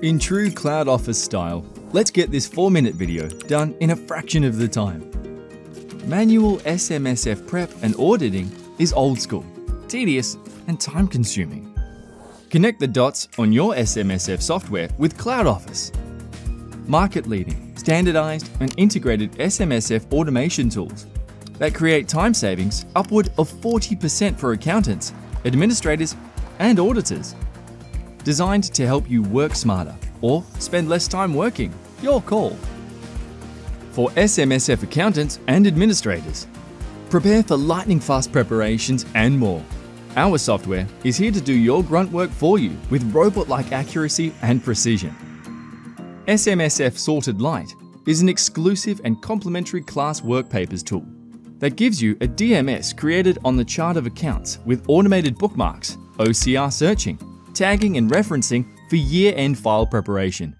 In true Cloudoffis style, let's get this 4 minute video done in a fraction of the time. Manual SMSF prep and auditing is old school, tedious, and time consuming. Connect the dots on your SMSF software with Cloudoffis. Market leading, standardized, and integrated SMSF automation tools that create time savings upward of 40% for accountants, administrators, and auditors designed to help you work smarter or spend less time working. Your call. For SMSF accountants and administrators, prepare for lightning fast preparations and more. Our software is here to do your grunt work for you with robot like accuracy and precision. SMSF Sorted Lite is an exclusive and complementary class work papers tool that gives you a DMS created on the chart of accounts with automated bookmarks, OCR searching, tagging and referencing for year-end file preparation.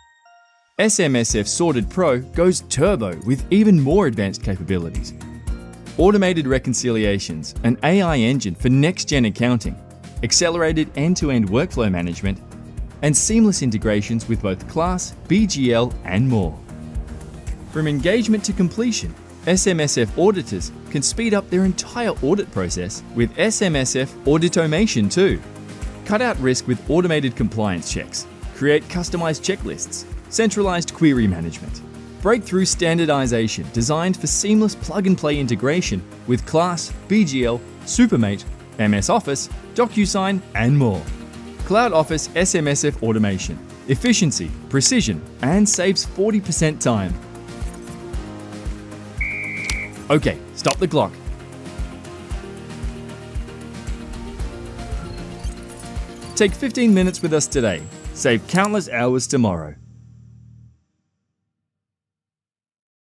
SMSF Sorted Pro goes turbo with even more advanced capabilities. Automated reconciliations, an AI engine for next-gen accounting, accelerated end-to-end workflow management, and seamless integrations with both Class, BGL, and more. From engagement to completion, SMSF auditors can speed up their entire audit process with SMSF Auditomation too. Cut out risk with automated compliance checks. Create customized checklists. Centralized query management. Breakthrough standardization designed for seamless plug and play integration with Class, BGL, Supermate, MS Office, DocuSign, and more. Cloudoffis SMSF automation. Efficiency, precision, and saves 40% time. Okay, stop the clock. Take 15 minutes with us today. Save countless hours tomorrow.